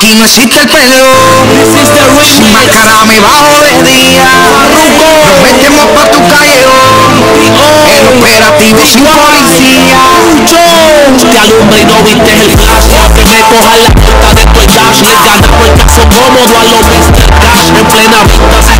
Aquí no existe el perdón. Sin máscara me bajo de día. Nos metemos pa' tu callejón. El operativo sin policía. Te alumbra y no viste el flash Que me coja la puta de tu dash Le ganamos el caso cómodo a los Mr. Cash En plena vista si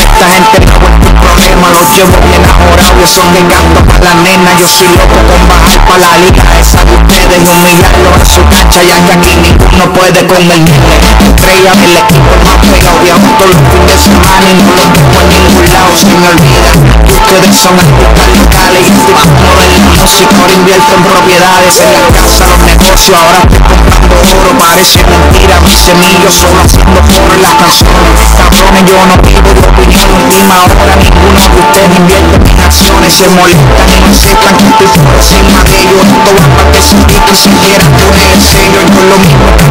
esta gente ha vuelto un problema. Los llevo bien ajorados y son de gasto para la nena. Yo soy loco con bajar para la liga esa de ustedes y humillarlo en su cancha. Ya que aquí ninguno puede con el nene. Creía el equipo más pegado y todos los fines de semana y no lo tengo en ningún lado. Se me olvida que ustedes son artistas locales y estoy como de la música. Ahora invierto en propiedades, en la casa, los negocios. Ahora estoy comprando oro, parece mentira. Mis semillos solo haciendo en las canciones. Cabrones, yo no vivo de opinión. Última hora, ninguno de ustedes invierte en mis acciones. Se molestan y no aceptan que estoy por encima de ellos. Esto va para que se siquiera pone el sello. Yo lo mismo que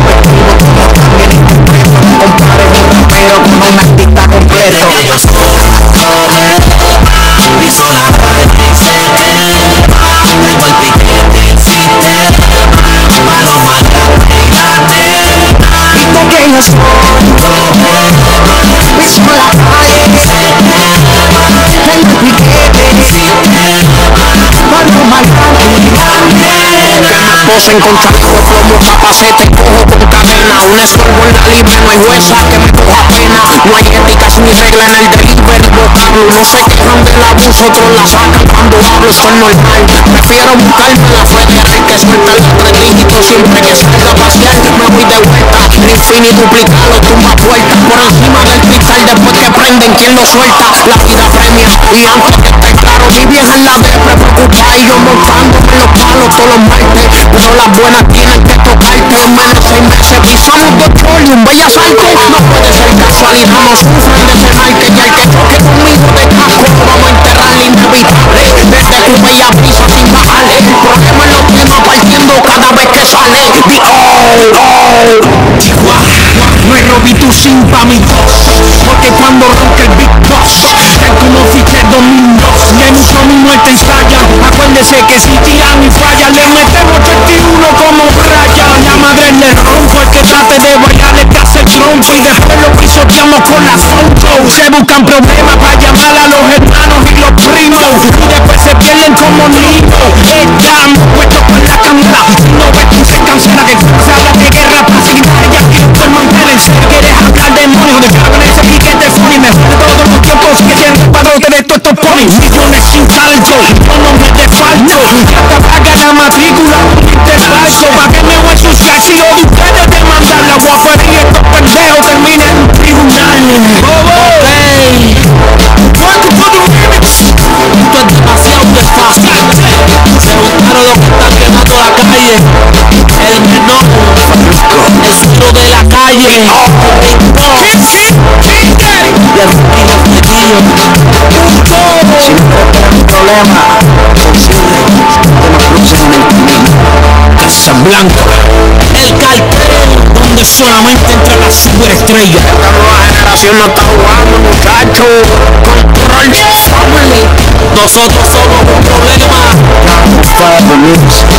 chaleco de plomo, capacete, cojo con cadena Un estorbo en la libre, no hay huesa que me coja pena No hay éticas ni regla en el delivery vocablo No se quejan del abuso, otros la sacan cuando hablo es normal, prefiero buscarme la federal Que suelta los tres dígitos siempre que salga a pasear Me voy de vuelta, infinito duplicado, tumba puertas Por encima del cristal después que prenden, ¿quién lo suelta? La vida premia, y antes que esté claro Mi vieja en la depre preocupada y yo montándome los palos todos los martes. Pero las buenas tienen que tocarte en menos de seis meses Pisamos de petroleum, bellas artes Sufren de cenar Que ya el que choque conmigo de casco Lo vamos a enterrar inevitable. Desde tu bella brisa sin bajarle El problema lo partiendo cada vez que sale. The oh, oh Chihuahua No es Robito sin pa' mi tos Porque cuando ronca el Big Boss Es como fiché domingo Y hay mucho mi muerte ensaya Acuérdese que si tiran y fallan Le metemos 81 como raya La madre le rompo el que trate de bailar le hace el tronco Y después lo pisoteamos con la sonco Se buscan problemas para llamar a los hermanos y los primos. Y después se pierden como niños. Estamos puestos con la cámara Si no ves tú se cancela que se habla de guerra pacífica Y aquí no puedes mantenerse Quieres hablar de demonios de con ese piquete funny Mejor de todos los tiempos que tienen padrote de todos estos ponis. Millones sin saldo, yo no me desfalto Y hasta paga la matrícula un intervalso Pa' que me voy de la calle Y el ruido flequillo Si no problema. Casa Blanco El cartel donde solamente entra la superestrella Esta nueva generación no está jugando, muchachos. Control Family Nosotros somos un problema the music.